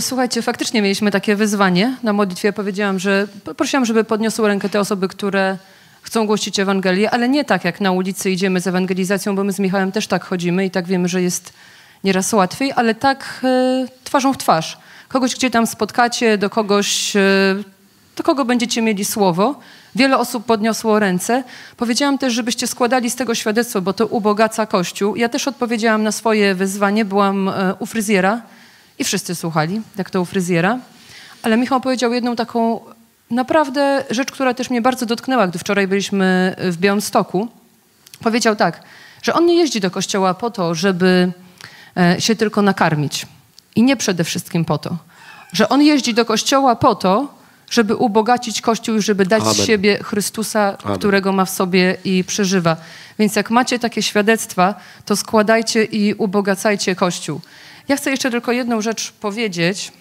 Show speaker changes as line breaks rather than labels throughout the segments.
Słuchajcie, faktycznie mieliśmy takie wyzwanie na modlitwie. Powiedziałam, że prosiłam, żeby podniosły rękę te osoby, które chcą głosić Ewangelię, ale nie tak jak na ulicy idziemy z ewangelizacją, bo my z Michałem też tak chodzimy i tak wiemy, że jest nieraz łatwiej, ale tak e, twarzą w twarz. Kogoś, gdzie tam spotkacie, do kogoś, e, do kogo będziecie mieli słowo. Wiele osób podniosło ręce. Powiedziałam też, żebyście składali z tego świadectwo, bo to ubogaca Kościół. Ja też odpowiedziałam na swoje wyzwanie. Byłam e, u fryzjera i wszyscy słuchali, jak to u fryzjera. Ale Michał powiedział jedną taką naprawdę rzecz, która też mnie bardzo dotknęła, gdy wczoraj byliśmy w Białymstoku. Powiedział tak, że on nie jeździ do kościoła po to, żeby e, się tylko nakarmić. I nie przede wszystkim po to. Że on jeździ do kościoła po to, żeby ubogacić Kościół i żeby dać
Amen.
z siebie Chrystusa,
Amen.
którego ma w sobie i przeżywa. Więc jak macie takie świadectwa, to składajcie i ubogacajcie Kościół. Ja chcę jeszcze tylko jedną rzecz powiedzieć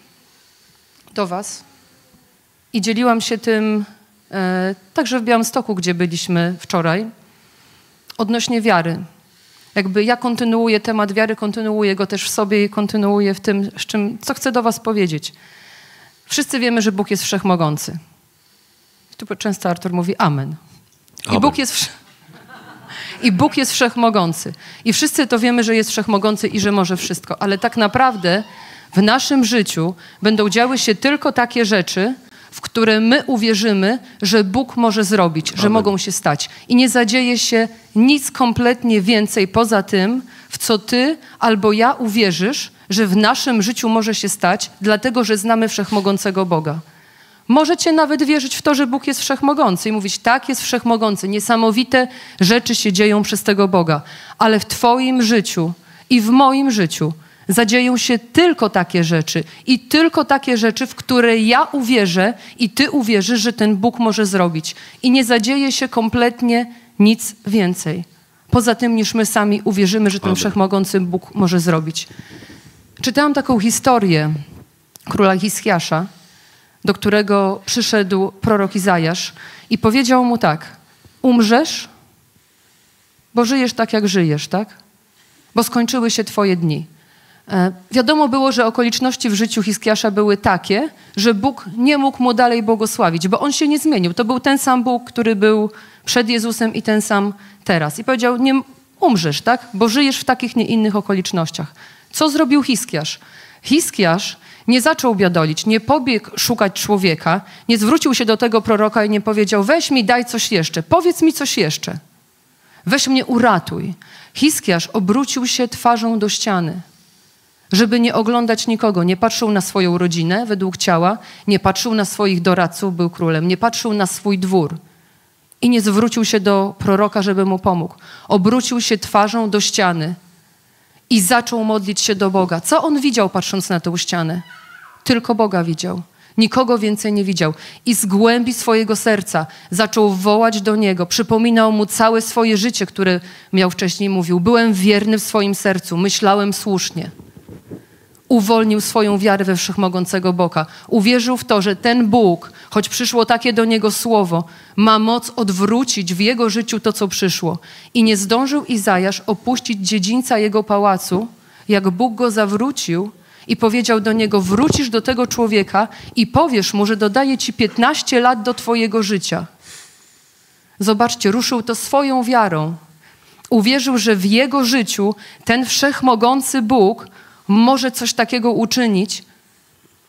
do was. I dzieliłam się tym e, także w Białymstoku, gdzie byliśmy wczoraj, odnośnie wiary. Jakby ja kontynuuję temat wiary, kontynuuję go też w sobie i kontynuuję w tym, z czym, co chcę do was powiedzieć. Wszyscy wiemy, że Bóg jest wszechmogący. Tu często Artur mówi amen. I
Amen.
Bóg jest wsz- i Bóg jest wszechmogący. I wszyscy to wiemy, że jest wszechmogący i że może wszystko. Ale tak naprawdę w naszym życiu będą działy się tylko takie rzeczy, w które my uwierzymy, że Bóg może zrobić, że
Amen.
mogą się stać. I nie zadzieje się nic kompletnie więcej poza tym, w co ty albo ja uwierzysz, że w naszym życiu może się stać, dlatego że znamy wszechmogącego Boga. Możecie nawet wierzyć w to, że Bóg jest wszechmogący i mówić, tak, jest wszechmogący. Niesamowite rzeczy się dzieją przez tego Boga. Ale w Twoim życiu i w moim życiu zadzieją się tylko takie rzeczy i tylko takie rzeczy, w które ja uwierzę i Ty uwierzysz, że ten Bóg może zrobić. I nie zadzieje się kompletnie nic więcej. Poza tym, niż my sami uwierzymy, że ten wszechmogący Bóg może zrobić. Czytałam taką historię króla Hiskiasza, do którego przyszedł prorok Izajasz i powiedział mu tak: Umrzesz, bo żyjesz tak, jak żyjesz, tak? Bo skończyły się twoje dni. E, wiadomo było, że okoliczności w życiu Hiskiasza były takie, że Bóg nie mógł mu dalej błogosławić, bo on się nie zmienił. To był ten sam Bóg, który był przed Jezusem i ten sam teraz. I powiedział: Nie umrzesz, tak? Bo żyjesz w takich, nie innych okolicznościach. Co zrobił Hiskiasz? Hiskiasz nie zaczął biadolić, nie pobiegł szukać człowieka, nie zwrócił się do tego proroka i nie powiedział: Weź mi, daj coś jeszcze, powiedz mi coś jeszcze. Weź mnie, uratuj. Hiskiasz obrócił się twarzą do ściany, żeby nie oglądać nikogo. Nie patrzył na swoją rodzinę według ciała, nie patrzył na swoich doradców, był królem, nie patrzył na swój dwór i nie zwrócił się do proroka, żeby mu pomógł. Obrócił się twarzą do ściany i zaczął modlić się do Boga. Co on widział, patrząc na tę ścianę? Tylko Boga widział. Nikogo więcej nie widział. I z głębi swojego serca zaczął wołać do Niego. Przypominał mu całe swoje życie, które miał wcześniej. Mówił: Byłem wierny w swoim sercu, myślałem słusznie. Uwolnił swoją wiarę we wszechmogącego Boga. Uwierzył w to, że ten Bóg, choć przyszło takie do niego słowo, ma moc odwrócić w jego życiu to, co przyszło. I nie zdążył Izajasz opuścić dziedzińca jego pałacu, jak Bóg go zawrócił i powiedział do niego: Wrócisz do tego człowieka i powiesz mu, że dodaje ci 15 lat do twojego życia. Zobaczcie, ruszył to swoją wiarą. Uwierzył, że w jego życiu ten wszechmogący Bóg może coś takiego uczynić,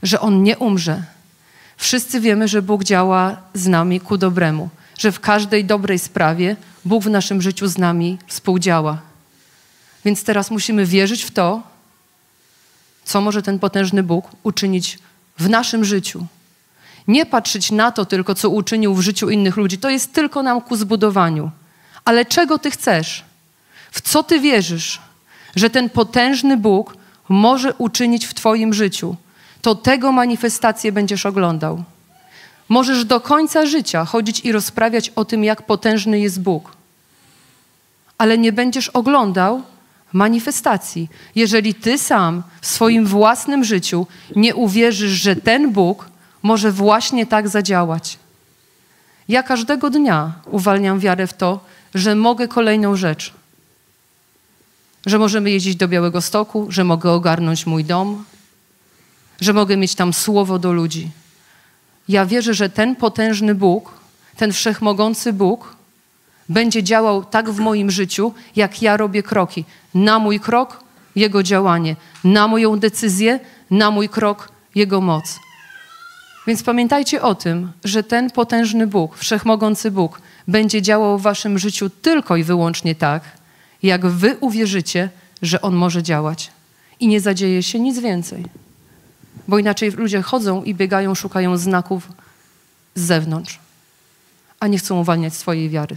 że on nie umrze. Wszyscy wiemy, że Bóg działa z nami ku dobremu, że w każdej dobrej sprawie Bóg w naszym życiu z nami współdziała. Więc teraz musimy wierzyć w to, co może ten potężny Bóg uczynić w naszym życiu. Nie patrzeć na to tylko, co uczynił w życiu innych ludzi. To jest tylko nam ku zbudowaniu. Ale czego ty chcesz? W co ty wierzysz? Że ten potężny Bóg może uczynić w twoim życiu. To tego manifestację będziesz oglądał. Możesz do końca życia chodzić i rozprawiać o tym, jak potężny jest Bóg. Ale nie będziesz oglądał manifestacji, jeżeli ty sam w swoim własnym życiu nie uwierzysz, że ten Bóg może właśnie tak zadziałać. Ja każdego dnia uwalniam wiarę w to, że mogę kolejną rzecz. Że możemy jeździć do Białego Stoku, że mogę ogarnąć mój dom, że mogę mieć tam słowo do ludzi. Ja wierzę, że ten potężny Bóg, ten wszechmogący Bóg będzie działał tak w moim życiu, jak ja robię kroki. Na mój krok Jego działanie, na moją decyzję, na mój krok Jego moc. Więc pamiętajcie o tym, że ten potężny Bóg, wszechmogący Bóg, będzie działał w waszym życiu tylko i wyłącznie tak, jak wy uwierzycie, że On może działać. I nie zadzieje się nic więcej. Bo inaczej ludzie chodzą i biegają, szukają znaków z zewnątrz, a nie chcą uwalniać swojej wiary.